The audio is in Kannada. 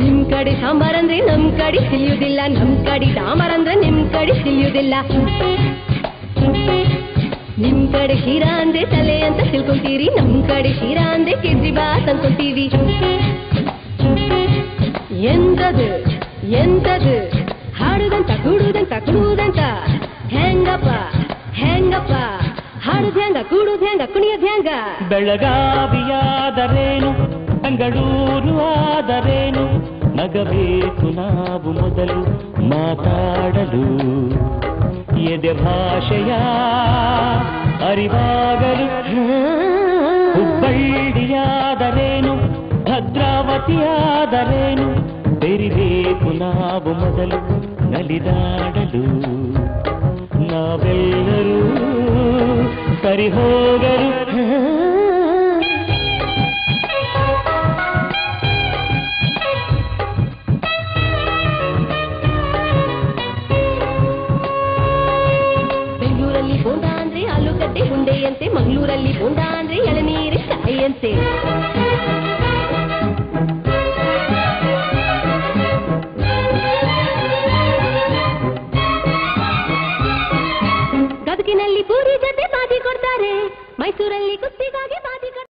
ನಿಮ್ ಕಡೆ ಸಾಂಬಾರಂದ್ರೆ ನಮ್ ಕಡೆ ಸಿಲಿಯುದಿಲ್ಲ ನಮ್ ಕಡೆ ಸಾಂಬಾರಂದ್ರೆ ನಿಮ್ ಕಡೆ ಸಿಲಿಯುದಿಲ್ಲ ನಿಮ್ ಕಡೆ ಶಿರಾ ಅಂದ್ರೆ ತಲೆ ಅಂತ ತಿಳ್ಕೊಂತೀರಿ ನಮ್ ಕಡೆ ಶಿರಾ ಅಂದ್ರೆ ಕೇಜ್ರಿ ಬಾತ್ ಅನ್ಕೊಂತೀವಿ ಎಂತದು ಎಂತದು ಹಾಡುದಂತ ಕೂಡುದಂತ ಕುಡುವುದಂತ ಹೆಂಗಪ್ಪ ಹೆಂಗಪ್ಪ ಹಾಡುದ್ ಹೆಂಗ ಕೂಡುದ್ ಹೆಂಗ ಕುಣಿಯೋದ್ ಹೆಂಗ ಬೆಳಗಾವಿಯಾದರೇನು ಬೆಂಗಳೂರು ಆದರೇನು? ನಗಬೇಕು ನಾವು ಮೊದಲು ಮಾತಾಡಲು. ಎದೆ ಭಾಷೆಯ ಅರಿವಾಗಲು. ಹುಬ್ಬಳ್ಳಿಯಾದರೇನು? ಭದ್ರಾವತಿಯಾದರೇನು? ಬೆರಿಬೇಕು ನಾವು ಮೊದಲು ನಲಿದಾಡಲು. ನಾವೆಲ್ಲರೂ ಸರಿ ಹೋಗಲು ಬೋಂಡಂತದ್ದೆ ಹುಂಡೆಯಂತೆ, ಮಂಗಳೂರಲ್ಲಿ ಬೋಂಡ ಅಂದ್ರೆ ಎಳನೀರು ಕಾಯಿಯಂತೆ ಗದಗಿನಲ್ಲಿ ಪೂರಿ ಜೊತೆ ಬಾದಿ ಕೊಡ್ತಾರೆ, ಮೈಸೂರಲ್ಲಿ ಕುಸ್ತಿಗಾಗಿ ಬಾದಿ